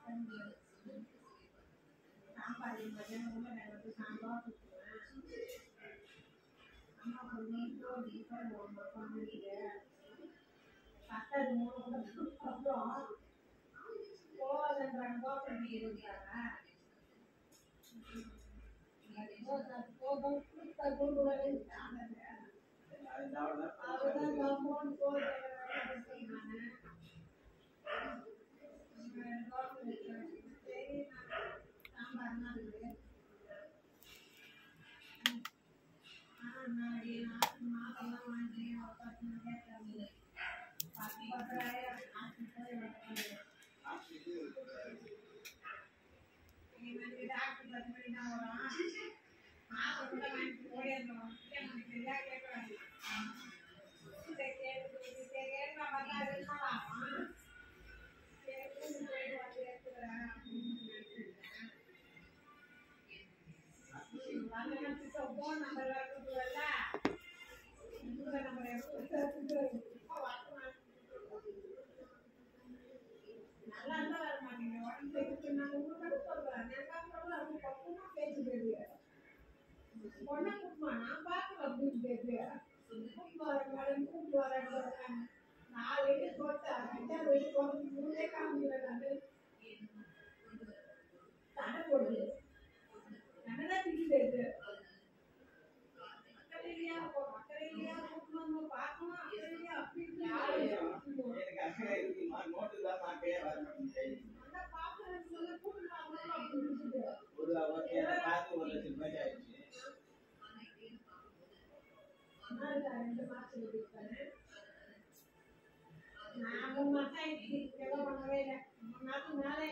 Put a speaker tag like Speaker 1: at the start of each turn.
Speaker 1: சாம்பார் சாம்பார் அம்மா பத்தது மூணு அப்புறம் போகாதன்றாங்க கோப்பம் இருக்காங்க அவர்தான் நல்லா இருந்தா வர மாட்டீங்க உடம்பு சொல்றேன் நான் சொல்றேன் பொண்ணை கூட்டுமா நான் பார்க்கல அப்படின்னு கூட்டு வரேன் கூட்டு வரேன் நாலு மூணே காமிக்கிறேன் நான் தடை போடுது மக்கள் இல்லையா மக்கள் இல்லையா கூட்டணும் பார்க்கணும் மக்கள் இல்லையா ஒரு லட்சம் ரூபாய்க்கு ஆயிடுச்சு. நாங்கள் மட்டும் ஆயிடுச்சு. எவ்வளோ மேலே